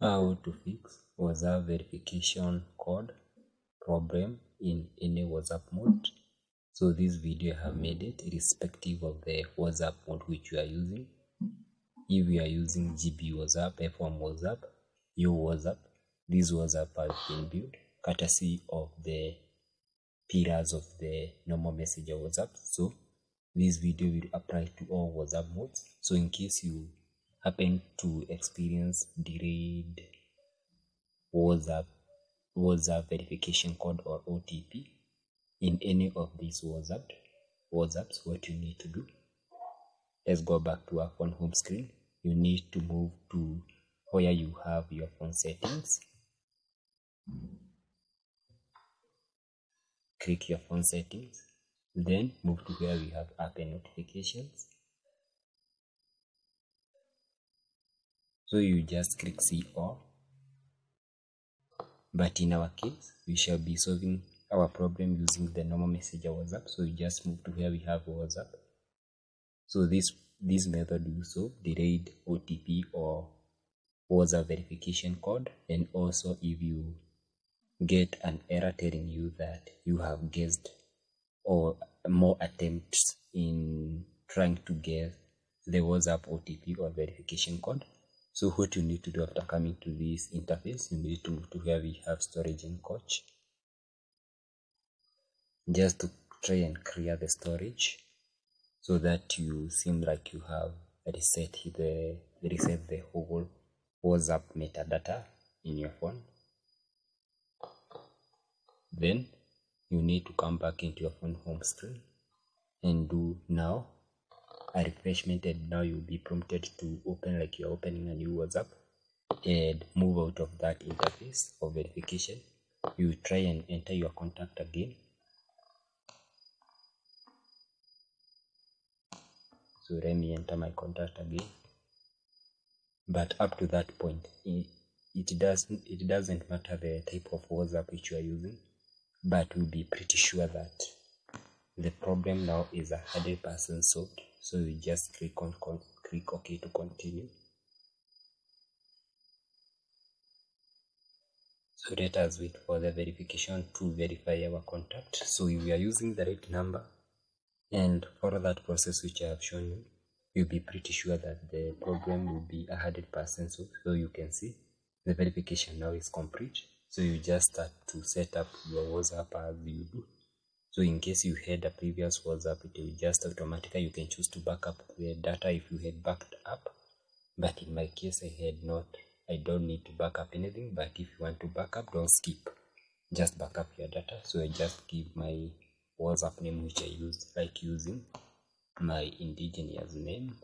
how to fix WhatsApp verification code problem in any WhatsApp mode. So this video I have made it irrespective of the WhatsApp mode which you are using. If you are using GB WhatsApp, FM WhatsApp, Yo WhatsApp, this WhatsApp has been built courtesy of the pillars of the normal messenger WhatsApp. So this video will apply to all WhatsApp modes. So in case you happen to experience delayed WhatsApp WhatsApp verification code or OTP in any of these WhatsApp WhatsApps, what you need to do. Let's go back to our phone home screen. You need to move to where you have your phone settings. Click your phone settings, then move to where we have app notifications. So you just click see all. But in our case, we shall be solving our problem using the normal messenger WhatsApp. So you just move to where we have WhatsApp. So this this method will solve delayed OTP or WhatsApp verification code, and also if you get an error telling you that you have guessed or more attempts in trying to guess the WhatsApp OTP or verification code. So what you need to do after coming to this interface, you need to move to where we have storage and cache. Just to try and clear the storage so that you seem like you have reset the reset the whole WhatsApp metadata in your phone. Then you need to come back into your phone home screen and do now a refreshment and now you'll be prompted to open like you're opening a new WhatsApp and move out of that interface of verification. You try and enter your contact again. So let me enter my contact again. But up to that point, it, it doesn't it doesn't matter the type of WhatsApp which you are using, but we'll be pretty sure that the problem now is a hundred percent solved so you just click on click ok to continue. So let us wait for the verification to verify our contact. So we are using the right number. And follow that process which i have shown you you'll be pretty sure that the program will be a hundred percent solved so you can see the verification now is complete. So you just start to set up your whatsapp as you do so in case you had a previous WhatsApp, it will just automatically you can choose to back up the data if you had backed up. But in my case, I had not. I don't need to back up anything. But if you want to back up, don't skip. Just back up your data. So I just give my WhatsApp name which I used, like using my indigenous name.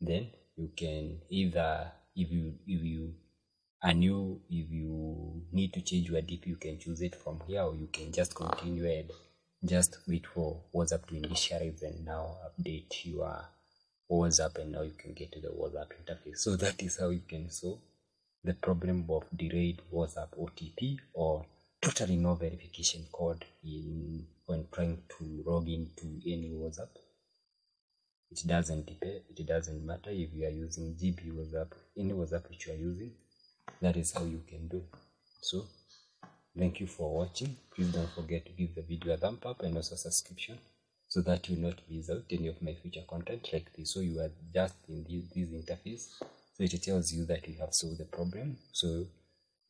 Then you can either if you if you and you if you need to change your dp you can choose it from here or you can just continue and just wait for whatsapp to initialize and now update your whatsapp and now you can get to the whatsapp interface. So that is how you can solve the problem of delayed whatsapp otp or totally no verification code in when trying to log into any whatsapp. It doesn't depend it doesn't matter if you are using gb whatsapp any whatsapp which you are using that is how you can do. So thank you for watching. Please don't forget to give the video a thumb up and also subscription so that you not miss out any of my future content like this. So you are just in this, this interface. So it tells you that you have solved the problem. So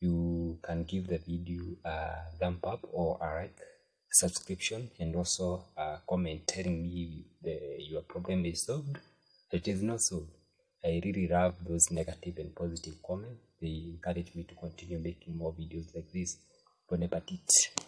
you can give the video a thumb up or a like subscription and also a comment telling me the, your problem is solved. It is not solved. I really love those negative and positive comments. They encourage me to continue making more videos like this. Bon appetit.